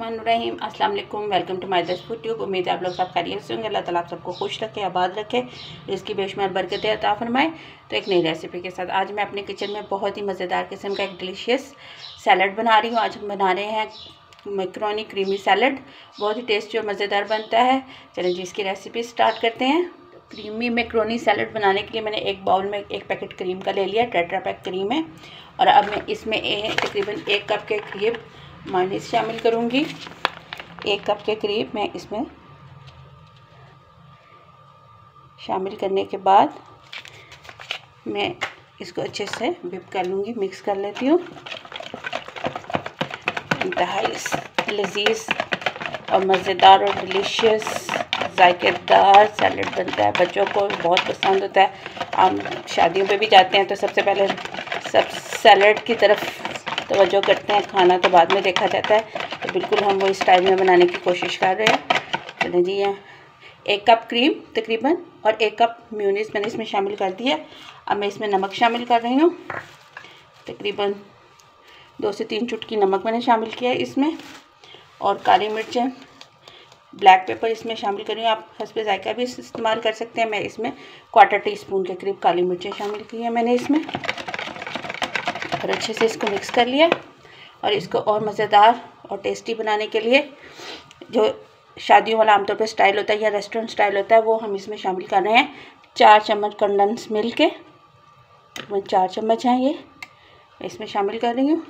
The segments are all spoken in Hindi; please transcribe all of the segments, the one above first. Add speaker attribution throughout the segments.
Speaker 1: रहीम अस्सलाम वालेकुम। वेलकम टू माय दस यूट्यूब ट्यूब उम्मीद है आप लोग सब खैरियत से होंगे। अल्लाह ताला आप सबको खुश रखे, आबाद रखे। इसकी बेशुमार बरकतें अता फरमाए। तो एक नई रेसिपी के साथ आज मैं अपने किचन में बहुत ही मज़ेदार किस्म का एक डिलीशियस सैलड बना रही हूँ। आज हम बना रहे हैं मैक्रोनी क्रीमी सैलड बहुत ही टेस्टी और मज़ेदार बनता है। चलें जी, इसकी रेसिपी स्टार्ट करते हैं। क्रीमी मैक्रोनी सैलड बनाने के लिए मैंने एक बाउल में एक पैकेट क्रीम का ले लिया। टेट्रा पैक क्रीम है। और अब मैं इसमें तकरीबन एक कप के करीब माइनिस शामिल करूँगी। एक कप के करीब मैं इसमें शामिल करने के बाद मैं इसको अच्छे से विप कर लूँगी मिक्स कर लेती हूँ। इंतहाई लजीज और मज़ेदार और डिलीशियस जायकेदार सैलड बनता है। बच्चों को बहुत पसंद होता है। हम शादियों पे भी जाते हैं तो सबसे पहले सब सैलड की तरफ़ तोज्जो करते हैं, खाना तो बाद में देखा जाता है। तो बिल्कुल हम वो इस टाइम में बनाने की कोशिश कर रहे हैं। चले जी यहाँ एक कप क्रीम तकरीबन और एक कप म्यूनिस मैंने इसमें शामिल कर दिया। अब मैं इसमें नमक शामिल कर रही हूँ। तकरीबन दो से तीन चुटकी नमक मैंने शामिल किया है इसमें। और काली मिर्चें ब्लैक पेपर इसमें शामिल कर रही हूँ। आप हंसपे जायका भी इस्तेमाल कर सकते हैं। मैं इसमें क्वार्टर टी स्पून के करीब काली मिर्चें शामिल की हैं मैंने इसमें। और अच्छे से इसको मिक्स कर लिया और इसको और मज़ेदार और टेस्टी बनाने के लिए जो शादियों वाला आमतौर पर स्टाइल होता है या रेस्टोरेंट स्टाइल होता है, वो हम इसमें शामिल कर रहे हैं। चार चम्मच कंडेंस मिल्क के। चार चम्मच हैं ये। इसमें शामिल कर रही हूँ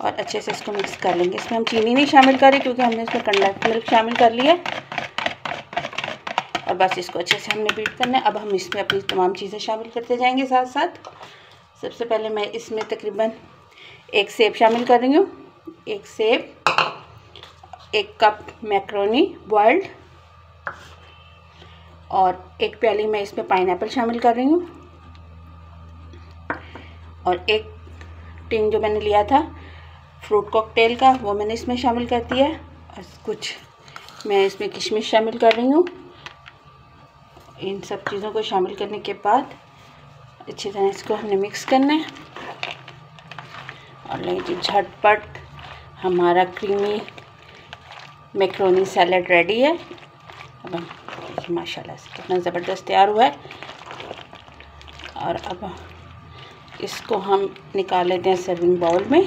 Speaker 1: और अच्छे से इसको मिक्स कर लेंगे। इसमें हम चीनी नहीं शामिल कर रहे क्योंकि हमने इसमें कंडेंस मिल्क शामिल कर लिया। और बस इसको अच्छे से हमने बीट करना है। अब हम इसमें अपनी तमाम चीज़ें शामिल करते जाएँगे साथ साथ सबसे पहले मैं इसमें तकरीबन एक सेब शामिल कर रही हूँ। एक सेब, एक कप मैक्रोनी बॉयल्ड और एक प्याली मैं इसमें पाइन शामिल कर रही हूँ। और एक टिन जो मैंने लिया था, फ्रूट कॉकटेल का, वो मैंने इसमें शामिल कर दिया है। और कुछ मैं इसमें किशमिश शामिल कर रही हूँ। इन सब चीज़ों को शामिल करने के बाद अच्छी तरह इसको हमने मिक्स करना है। और लीजिए झटपट, हमारा क्रीमी मैक्रोनी सैलड रेडी है। अब हम माशाल्लाह से कितना ज़बरदस्त तैयार हुआ है। और अब इसको हम निकाल लेते हैं सर्विंग बाउल में।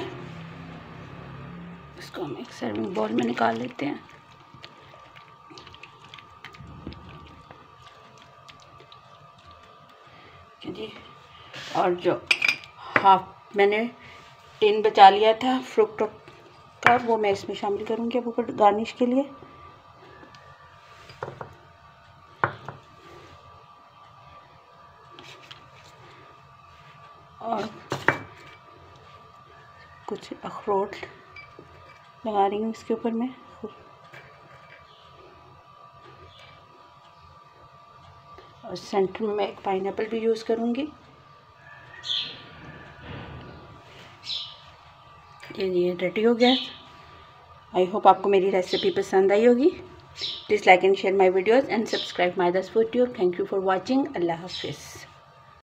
Speaker 1: इसको हम एक सर्विंग बाउल में निकाल लेते हैं। जी। और जो हाफ़ मैंने टिन बचा लिया था, फ्रूट का, वो मैं इसमें शामिल करूँगी अब ऊपर गार्निश के लिए। और कुछ अखरोट लगा रही हूँ इसके ऊपर मैं। और सेंटर में मैं एक पाइन भी यूज़ करूँगी। ये ये रेडी हो गया। आई होप आपको मेरी रेसिपी पसंद आई होगी। Please like and share my videos and subscribe my दस YouTube thank you for watching अल्लाह हाफिज़।